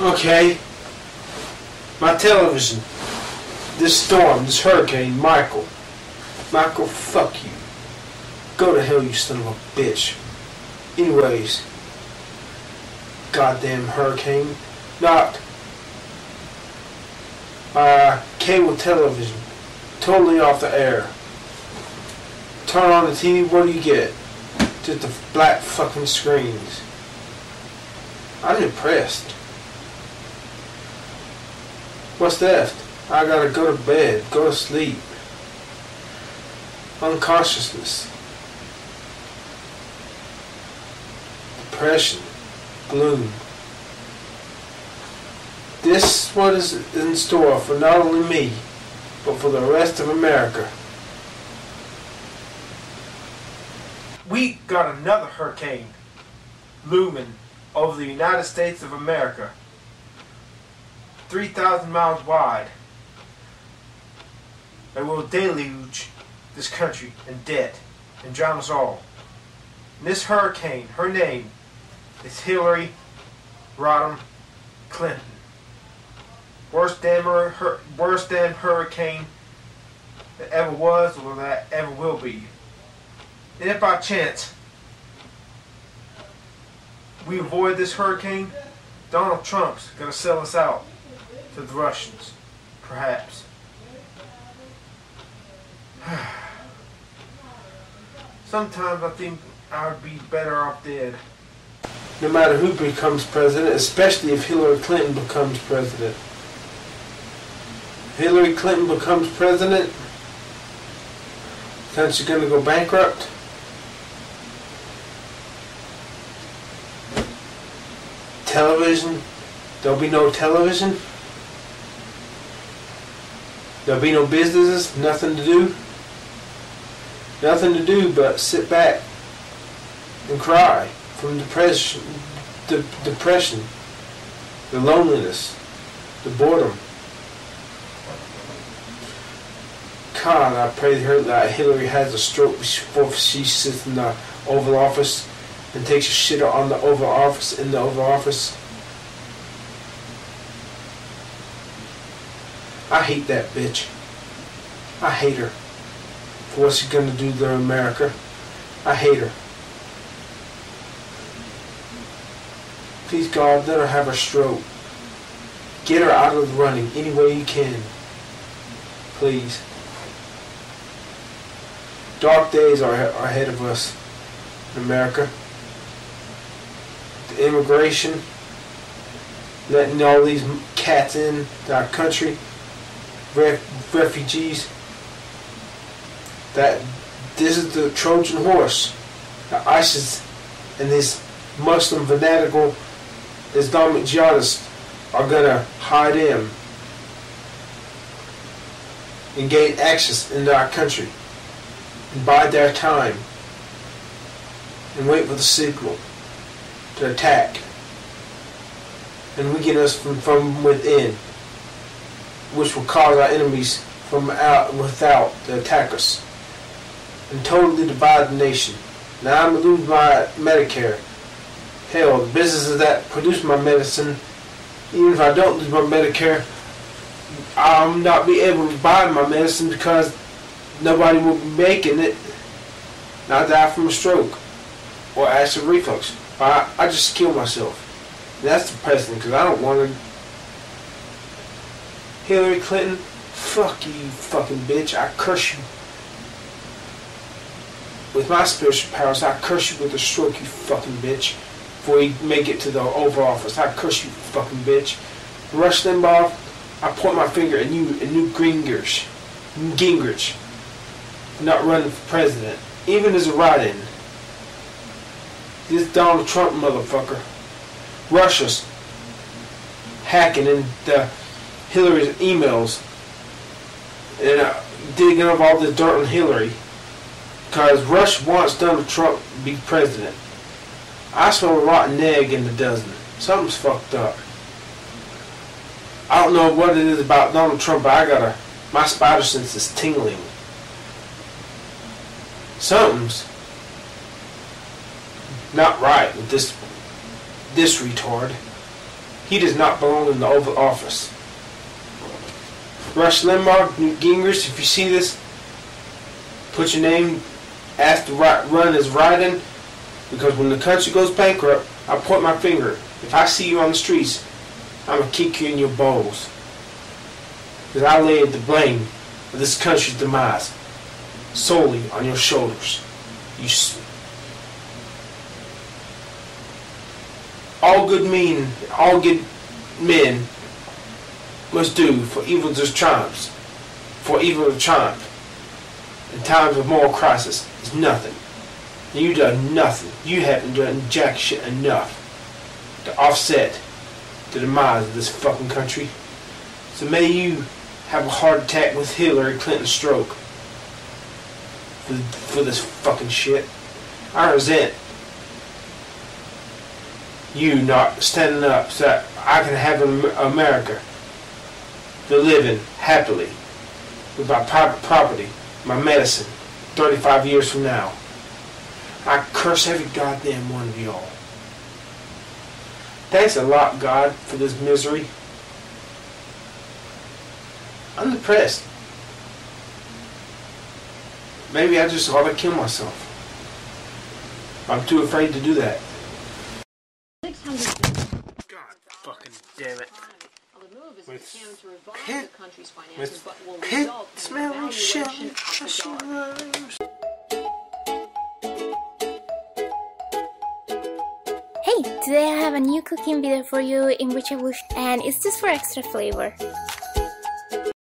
Okay. My television. This storm, this hurricane, Michael. Michael, fuck you. Go to hell, you son of a bitch. Anyways. Goddamn hurricane. Knocked my cable television totally off the air. Turn on the TV, what do you get? Just the black fucking screens. I'm impressed. What's left? I gotta go to bed, go to sleep. Unconsciousness. Depression. Gloom. This is what is in store for not only me, but for the rest of America. We got another hurricane looming over the United States of America. 3,000 miles wide. It will deluge this country in debt and drown us all. And this hurricane, her name is Hillary Rodham Clinton. Worst damn, hur- worst damn hurricane that ever was or that ever will be. And if by chance we avoid this hurricane, Donald Trump's gonna sell us out to the Russians, perhaps. Sometimes I think I would be better off dead. No matter who becomes president, especially if Hillary Clinton becomes president. Hillary Clinton becomes president, country's gonna go bankrupt. Television, there'll be no television. There'll be no businesses, nothing to do. Nothing to do but sit back and cry from depression, the depression, the loneliness, the boredom. God, I pray her that Hillary has a stroke before she sits in the Oval Office and takes a shit on the Oval Office in the Oval Office. I hate that bitch. I hate her for what she's gonna do to America. I hate her. Please God, let her have a stroke. Get her out of the running any way you can. Please. Dark days are, are ahead of us in America. The immigration, letting all these cats in our country, ref, refugees. That this is the Trojan horse. That ISIS and this Muslim fanatical Islamic jihadists are gonna hide in and gain access into our country and bide their time and wait for the signal to attack and weaken us from, from within, which will cause our enemies from out without to attack us and totally divide the nation. Now I'm lose my Medicare. Hell, the businesses that produce my medicine, even if I don't lose my Medicare, I'll not be able to buy my medicine because nobody will be making it. And I die from a stroke or acid reflux. I, I just kill myself. And that's depressing because I don't want to. Hillary Clinton, fuck you, fucking bitch. I curse you. With my spiritual powers, I curse you with a stroke, you fucking bitch. Before you make it to the Oval Office, I curse you, fucking bitch. Rush Limbaugh, I point my finger at you, at Newt Gingrich. Gingrich not running for president, even as a write-in. This Donald Trump motherfucker, Russia's hacking into Hillary's emails and uh, digging up all this dirt on Hillary because Russia wants Donald Trump to be president. I smell a rotten egg in the dozen. Something's fucked up. I don't know what it is about Donald Trump, but I got a my spider sense is tingling. Something's not right with this this retard. He does not belong in the Oval Office. Rush Limbaugh, Newt Gingrich, if you see this, put your name, to run as write-in, because when the country goes bankrupt, I point my finger. If I see you on the streets, I'm going to kick you in your balls. Because I laid the blame of this country's demise solely on your shoulders. You all good men, all good men must do for evil just triumphs, for evil to triumph in times of moral crisis is nothing. You done nothing. You haven't done jack shit enough to offset the demise of this fucking country. So may you have a heart attack with Hillary Clinton's stroke for, for this fucking shit. I resent you not standing up so I can have an America to live in happily with my property, my medicine, 35 years from now. I curse every goddamn one of y'all. Thanks a lot, God, for this misery. I'm depressed. Maybe I just ought to kill myself. I'm too afraid to do that. God fucking damn it. With pit, with pit smelling shit Hey, today I have a new cooking video for you in which I will and it's just for extra flavor.